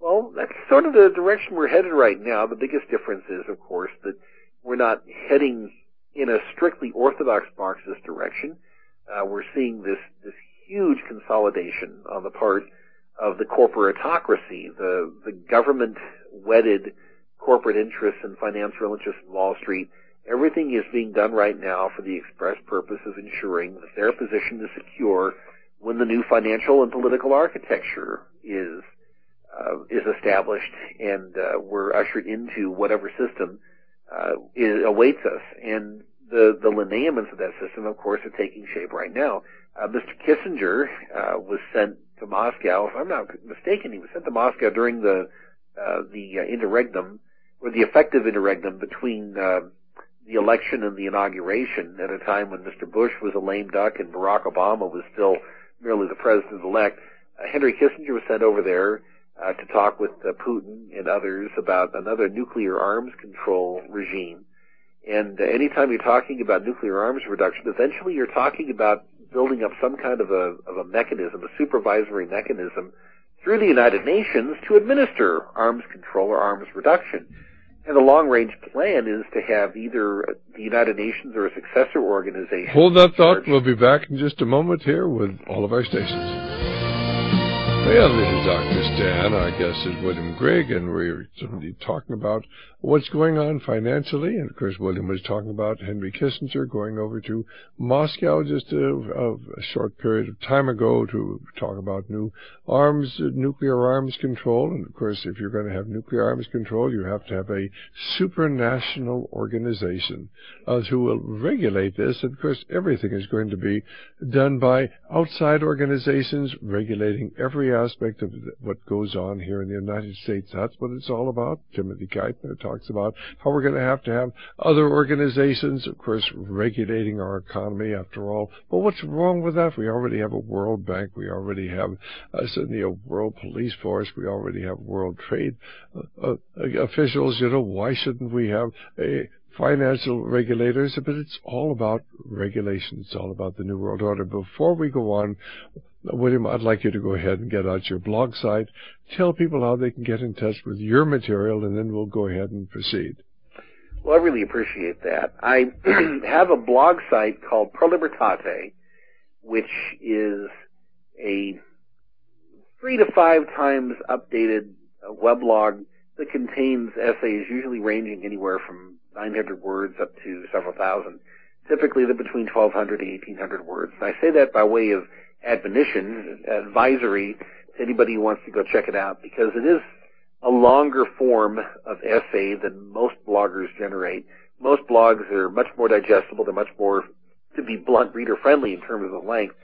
Well, that's sort of the direction we're headed right now. The biggest difference is, of course, that we're not heading in a strictly orthodox Marxist direction. Uh, we're seeing this this huge consolidation on the part of the corporatocracy, the the government wedded corporate interests and financial interests in Wall Street. Everything is being done right now for the express purpose of ensuring that their position is secure when the new financial and political architecture is uh, is established and uh, we're ushered into whatever system uh, is, awaits us. And the the lineaments of that system, of course, are taking shape right now. Uh, Mr. Kissinger uh, was sent to Moscow. If I'm not mistaken, he was sent to Moscow during the uh, the interregnum or the effective interregnum between the election and the inauguration at a time when Mr. Bush was a lame duck and Barack Obama was still merely the president-elect. Henry Kissinger was sent over there uh, to talk with uh, Putin and others about another nuclear arms control regime. And uh, anytime you're talking about nuclear arms reduction, eventually you're talking about building up some kind of a, of a mechanism, a supervisory mechanism through the United Nations to administer arms control or arms reduction. And the long range plan is to have either the United Nations or a successor organization. Hold that thought. We'll be back in just a moment here with all of our stations. Well, this is Dr. Stan. Our guest is William Grigg, and we're talking about what's going on financially. And of course, William was talking about Henry Kissinger going over to Moscow just a, a, a short period of time ago to talk about new arms, nuclear arms control. And of course, if you're going to have nuclear arms control, you have to have a supranational organization uh, who will regulate this. And of course, everything is going to be done by outside organizations regulating every aspect of what goes on here in the United States. That's what it's all about. Timothy Geithner talks about how we're going to have to have other organizations, of course, regulating our economy after all. But what's wrong with that? We already have a World Bank. We already have uh, certainly a World Police Force. We already have World Trade uh, uh, officials. You know, why shouldn't we have a financial regulators, but it's all about regulation. It's all about the New World Order. Before we go on, William, I'd like you to go ahead and get out your blog site. Tell people how they can get in touch with your material, and then we'll go ahead and proceed. Well, I really appreciate that. I have a blog site called Pro Libertate, which is a three to five times updated weblog that contains essays usually ranging anywhere from 900 words up to several thousand. Typically, they're between 1,200 and 1,800 words. And I say that by way of admonition, advisory to anybody who wants to go check it out because it is a longer form of essay than most bloggers generate. Most blogs are much more digestible. They're much more, to be blunt, reader friendly in terms of the length.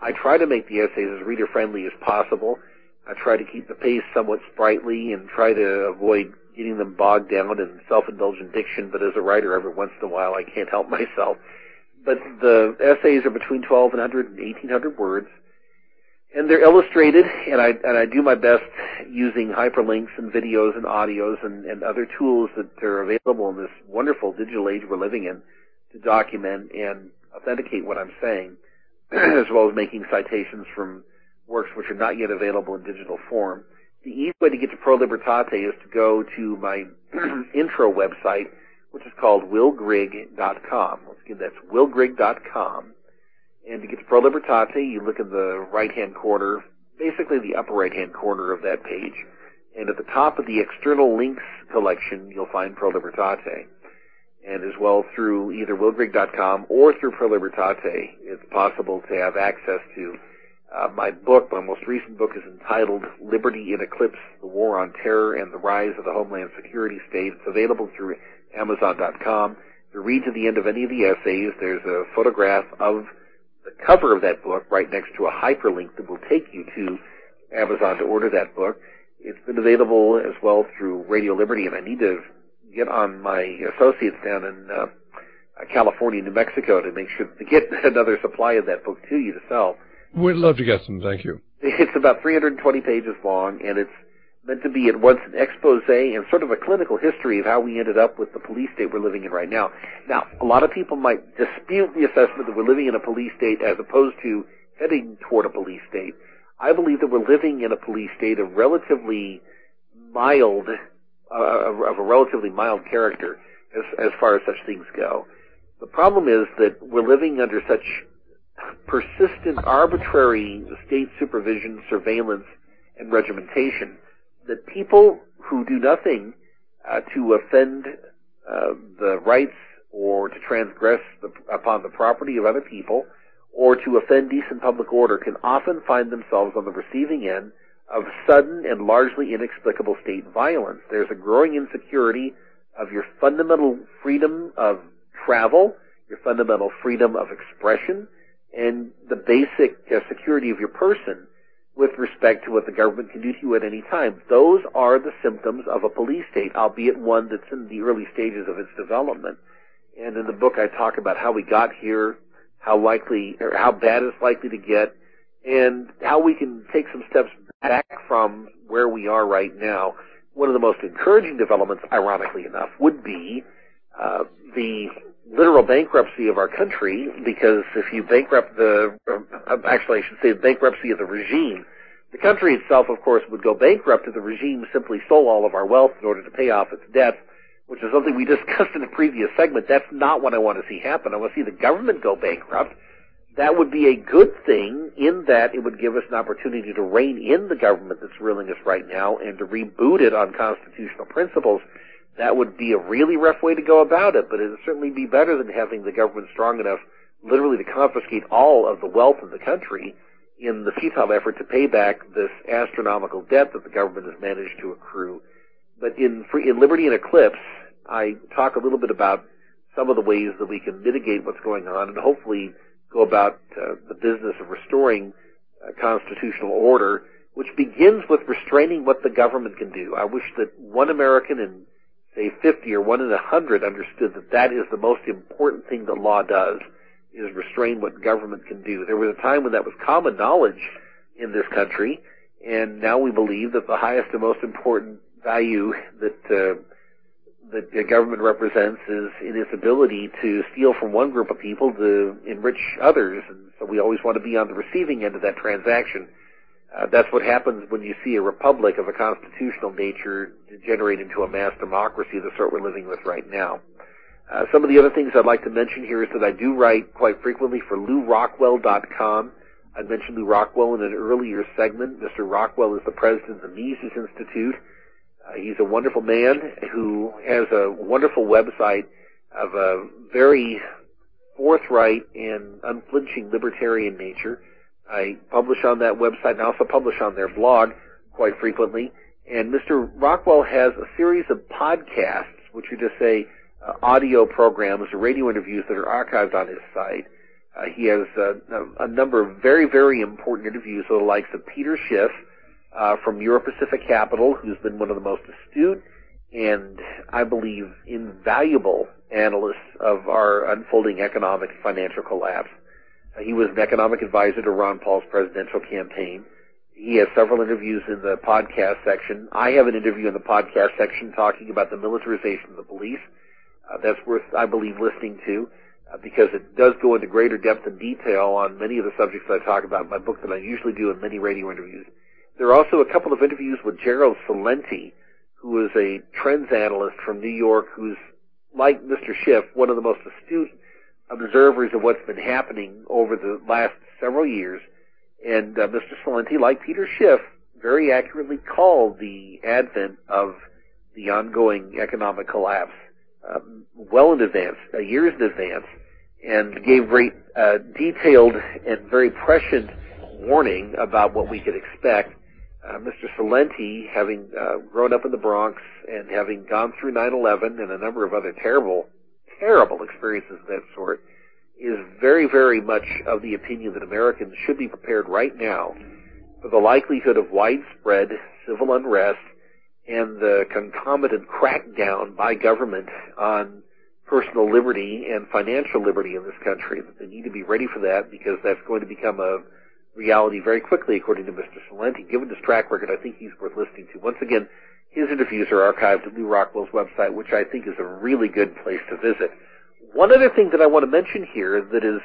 I try to make the essays as reader friendly as possible. I try to keep the pace somewhat sprightly and try to avoid getting them bogged down in self-indulgent diction, but as a writer, every once in a while, I can't help myself but the essays are between 1200 and 1800 words, and they're illustrated. And I and I do my best using hyperlinks and videos and audios and, and other tools that are available in this wonderful digital age we're living in to document and authenticate what I'm saying, as well as making citations from works which are not yet available in digital form. The easy way to get to Pro Libertate is to go to my intro website which is called willgrigg.com. Once again, that's willgrigg.com. And to get to Pro Libertate, you look in the right-hand corner, basically the upper right-hand corner of that page. And at the top of the external links collection, you'll find Pro Libertate. And as well through either willgrigg.com or through Pro Libertate, it's possible to have access to uh, my book, my most recent book, is entitled Liberty in Eclipse, The War on Terror and the Rise of the Homeland Security State. It's available through Amazon.com. If you read to the end of any of the essays, there's a photograph of the cover of that book right next to a hyperlink that will take you to Amazon to order that book. It's been available as well through Radio Liberty, and I need to get on my associates down in uh, California, New Mexico to make sure to get another supply of that book to you to sell. We'd love to get some. Thank you. It's about 320 pages long, and it's meant to be at once an expose and sort of a clinical history of how we ended up with the police state we're living in right now. Now, a lot of people might dispute the assessment that we're living in a police state as opposed to heading toward a police state. I believe that we're living in a police state of relatively mild, uh, of a relatively mild character as, as far as such things go. The problem is that we're living under such persistent arbitrary state supervision, surveillance, and regimentation that people who do nothing uh, to offend uh, the rights or to transgress the, upon the property of other people or to offend decent public order can often find themselves on the receiving end of sudden and largely inexplicable state violence. There's a growing insecurity of your fundamental freedom of travel, your fundamental freedom of expression, and the basic uh, security of your person with respect to what the government can do to you at any time. Those are the symptoms of a police state, albeit one that's in the early stages of its development. And in the book I talk about how we got here, how likely, or how bad it's likely to get, and how we can take some steps back from where we are right now. One of the most encouraging developments, ironically enough, would be uh, the literal bankruptcy of our country because if you bankrupt the, uh, actually I should say bankruptcy of the regime, the country itself of course would go bankrupt if the regime simply stole all of our wealth in order to pay off its debts, which is something we discussed in a previous segment. That's not what I want to see happen. I want to see the government go bankrupt. That would be a good thing in that it would give us an opportunity to rein in the government that's ruling us right now and to reboot it on constitutional principles that would be a really rough way to go about it, but it would certainly be better than having the government strong enough literally to confiscate all of the wealth of the country in the futile effort to pay back this astronomical debt that the government has managed to accrue. But in, free, in Liberty in Eclipse, I talk a little bit about some of the ways that we can mitigate what's going on and hopefully go about uh, the business of restoring uh, constitutional order, which begins with restraining what the government can do. I wish that one American in say 50 or 1 in a 100 understood that that is the most important thing that law does, is restrain what government can do. There was a time when that was common knowledge in this country, and now we believe that the highest and most important value that uh, that the government represents is in its ability to steal from one group of people to enrich others, and so we always want to be on the receiving end of that transaction. Uh, that's what happens when you see a republic of a constitutional nature degenerate into a mass democracy, the sort we're living with right now. Uh, some of the other things I'd like to mention here is that I do write quite frequently for LewRockwell.com. I mentioned Lew Rockwell in an earlier segment. Mr. Rockwell is the president of the Mises Institute. Uh, he's a wonderful man who has a wonderful website of a very forthright and unflinching libertarian nature. I publish on that website and also publish on their blog quite frequently. And Mr. Rockwell has a series of podcasts, which are just say uh, audio programs or radio interviews that are archived on his site. Uh, he has a number of very, very important interviews with the likes of Peter Schiff uh, from Euro Pacific Capital, who's been one of the most astute and I believe invaluable analysts of our unfolding economic financial collapse. He was an economic advisor to Ron Paul's presidential campaign. He has several interviews in the podcast section. I have an interview in the podcast section talking about the militarization of the police. Uh, that's worth, I believe, listening to uh, because it does go into greater depth and detail on many of the subjects I talk about in my book that I usually do in many radio interviews. There are also a couple of interviews with Gerald Celente, who is a trends analyst from New York, who's like Mr. Schiff, one of the most astute observers of what's been happening over the last several years. And uh, Mr. Celente, like Peter Schiff, very accurately called the advent of the ongoing economic collapse um, well in advance, uh, years in advance, and gave great uh, detailed and very prescient warning about what we could expect. Uh, Mr. Celente, having uh, grown up in the Bronx and having gone through 9/11 and a number of other terrible terrible experiences of that sort, is very, very much of the opinion that Americans should be prepared right now for the likelihood of widespread civil unrest and the concomitant crackdown by government on personal liberty and financial liberty in this country. They need to be ready for that because that's going to become a reality very quickly, according to Mr. Celente. Given his track record, I think he's worth listening to. Once again, his interviews are archived at Lew Rockwell's website, which I think is a really good place to visit. One other thing that I want to mention here that is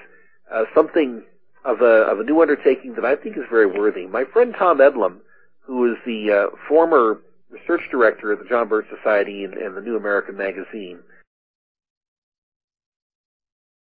uh, something of a, of a new undertaking that I think is very worthy. My friend Tom Eddlem, who is the uh, former research director at the John Birch Society and, and the New American Magazine.